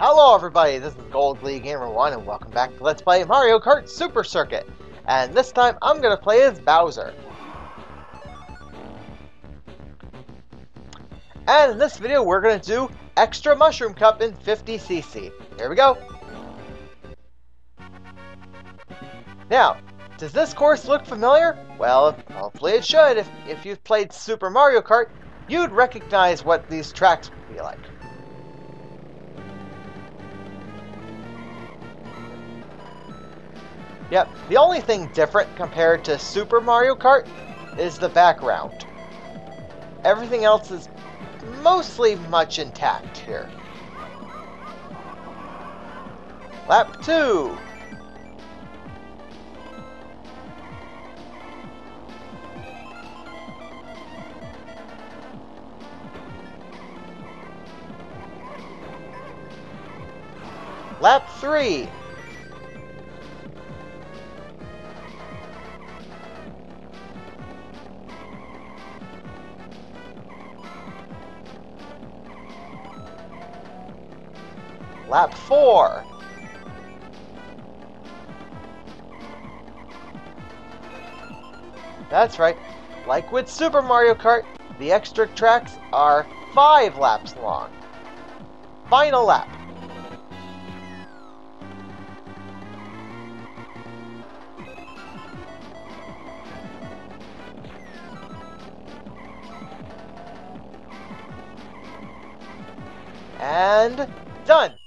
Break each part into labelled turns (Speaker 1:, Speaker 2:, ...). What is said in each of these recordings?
Speaker 1: Hello everybody, this is Gold Glee Gamer 1 and welcome back to Let's Play Mario Kart Super Circuit. And this time I'm going to play as Bowser. And in this video we're going to do Extra Mushroom Cup in 50cc. Here we go. Now, does this course look familiar? Well, hopefully it should. If, if you've played Super Mario Kart, you'd recognize what these tracks would be like. Yep, the only thing different compared to Super Mario Kart is the background. Everything else is mostly much intact here. Lap 2. Lap 3. Lap 4. That's right. Like with Super Mario Kart, the extra tracks are 5 laps long. Final lap. And done!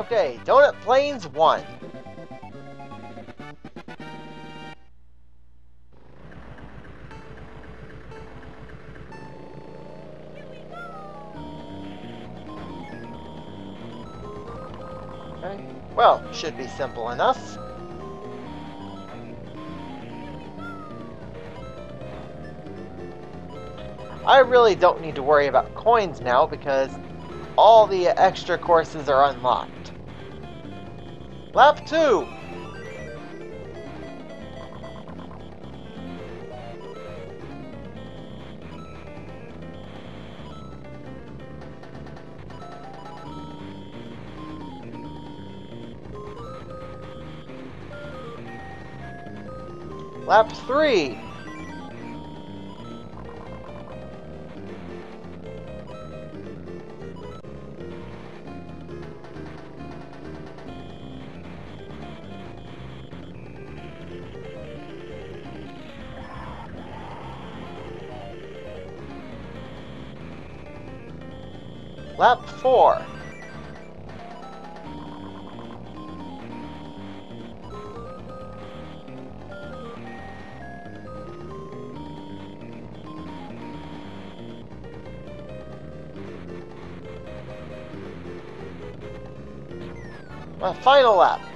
Speaker 1: Okay, Donut Plains 1. Okay, well, should be simple enough. I really don't need to worry about coins now because all the extra courses are unlocked. Lap 2! Lap 3! Lap 4. My final lap.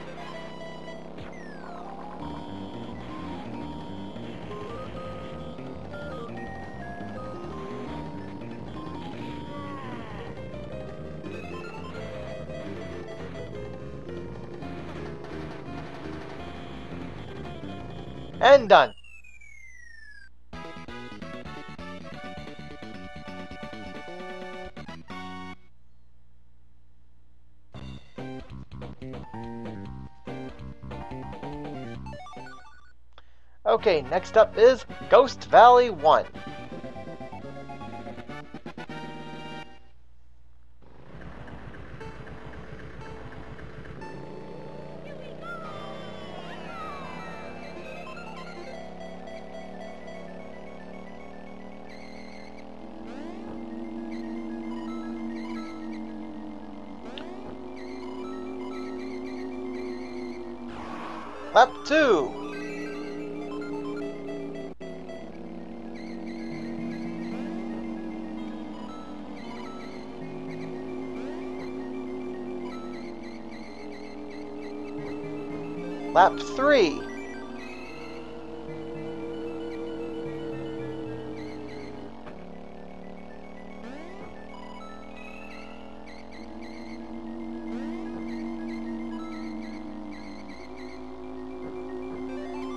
Speaker 1: And done. Okay, next up is Ghost Valley 1. Lap 2. Lap 3.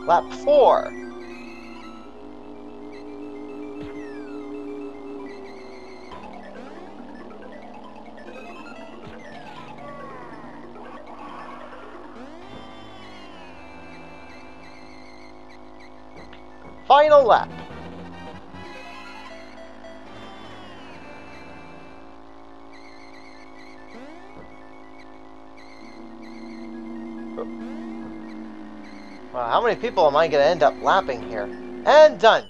Speaker 1: Lap 4. Final lap. Well, how many people am I going to end up lapping here? And done.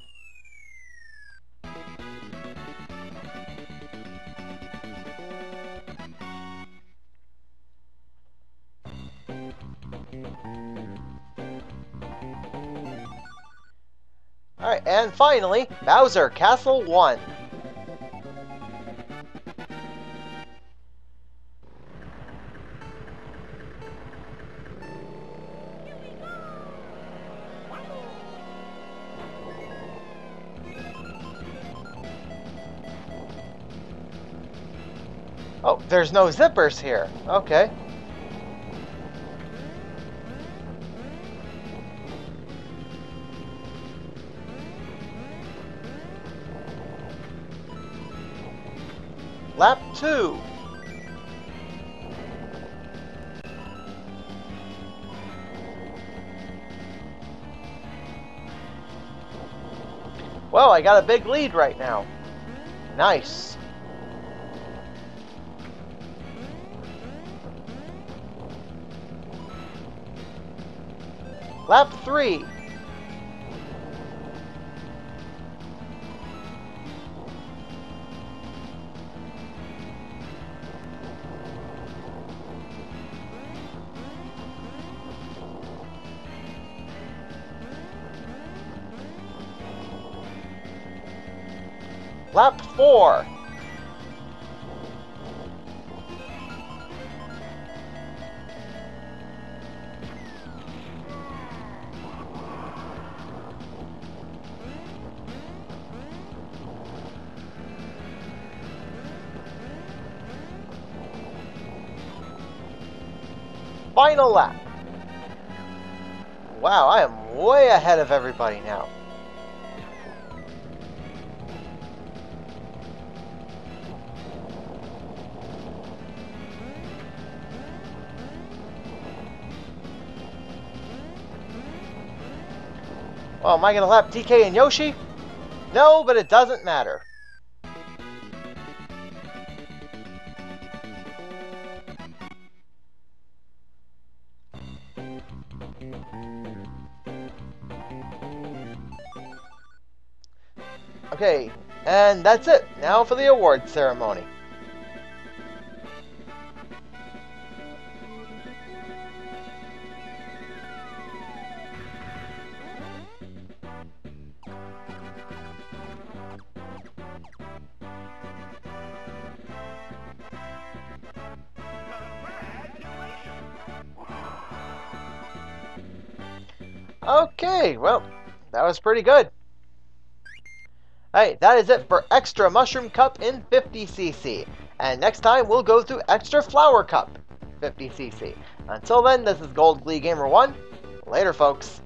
Speaker 1: Alright, and finally, Bowser Castle 1. Oh, there's no zippers here. Okay. Lap 2. Well, I got a big lead right now. Nice. Lap 3. Lap 4. Final lap. Wow, I am way ahead of everybody now. Well, am I going to lap DK and Yoshi? No, but it doesn't matter. Okay, and that's it. Now for the award ceremony. Okay, well, that was pretty good. Alright, that is it for Extra Mushroom Cup in 50cc. And next time, we'll go through Extra Flower Cup 50cc. Until then, this is Gold Glee Gamer 1. Later, folks.